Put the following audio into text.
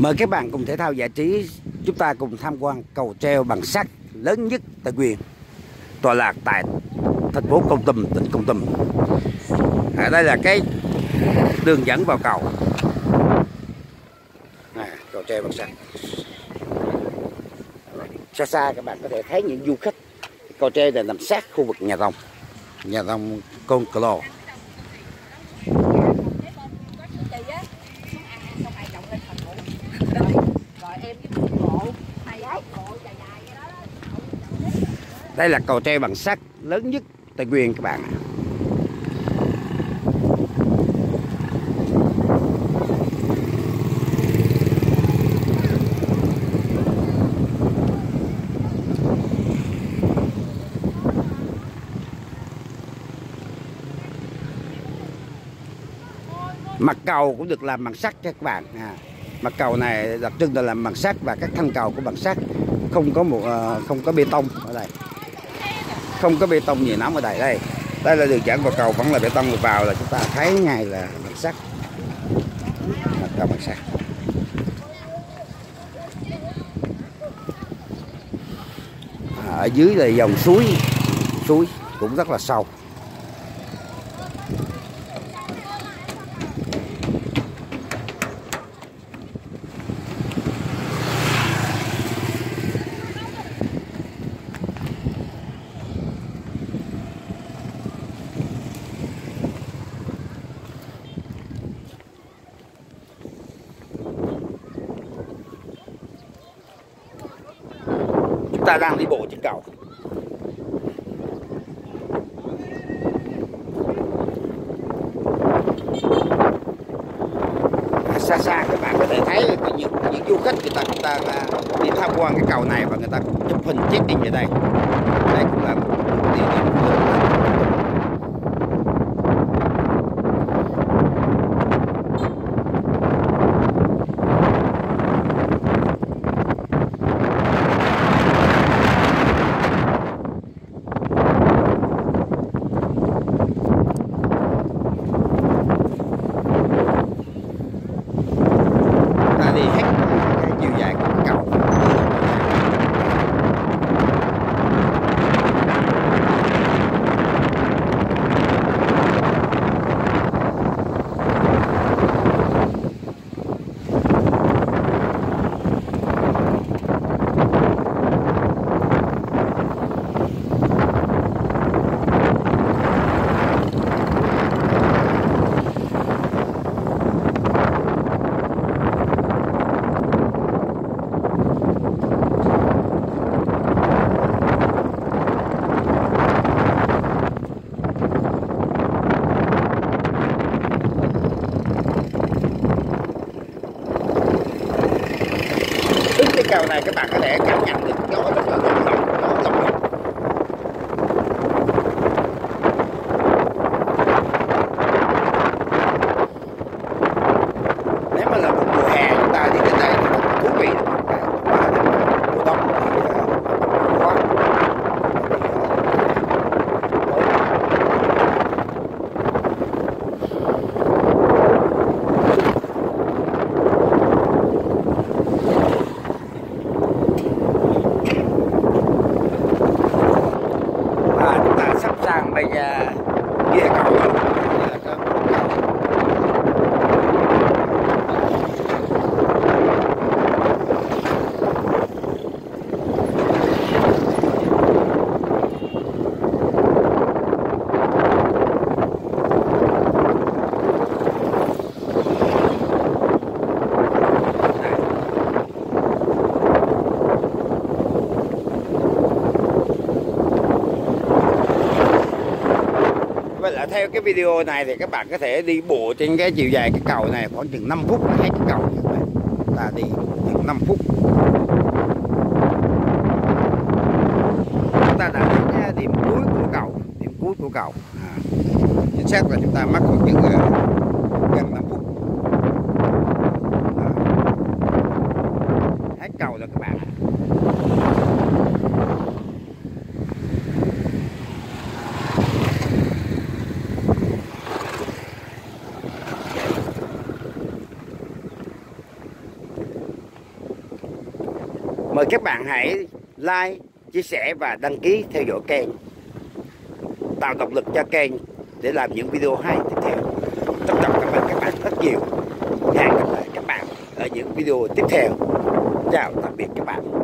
Mời các bạn cùng thể thao giải trí chúng ta cùng tham quan cầu treo bằng sắt lớn nhất tại quyền tọa lạc tại thành phố Công Tâm, tỉnh Công Tâm. À, đây là cái đường dẫn vào cầu. À, cầu treo bằng sắt. Xa xa các bạn có thể thấy những du khách cầu treo này nằm sát khu vực nhà rồng, nhà rồng Con Clo. Đây là cầu treo bằng sắt lớn nhất tại quyền các bạn mặt cầu cũng được làm bằng sắt cho các bạn. À, mặt cầu này đặc trưng là làm bằng sắt và các thân cầu của bằng sắt. Không có một ờ, không có bê tông ở đây. Không có bê tông gì nóng ở đây. Đây đây là đường dẫn vào cầu, vẫn là bê tông vào là chúng ta thấy ngay là bằng sắt. Mặt cầu bằng sắt. À, ở dưới là dòng suối. Suối cũng rất là sâu. Ta đang đi bộ trên cầu. À, xa xa các bạn có thể thấy những, những du khách người ta người ta à, đi tham quan cái cầu này và người ta chụp hình check in ở đây. Đây cũng là một địa điểm du lịch ta đi hết cái chiều dài của cái cầu đứng cái cầu này các bạn có thể cảm nhận được giờ theo cái video này thì các bạn có thể đi bộ trên cái chiều dài cái cầu này khoảng chừng 5 phút là hết cái cầu các bạn. là đi chừng 5 phút. Chúng ta đã đến cái điểm cuối của cầu, điểm cuối của cầu. À, chính xác là chúng ta mắc khoảng chừng ờ, gần 5 phút. À, hết cầu rồi các bạn mời các bạn hãy like, chia sẻ và đăng ký theo dõi kênh. Tạo động lực cho kênh để làm những video hay tiếp theo. Tất cả cảm ơn các bạn rất nhiều. Hẹn gặp lại các bạn ở những video tiếp theo. Chào tạm biệt các bạn.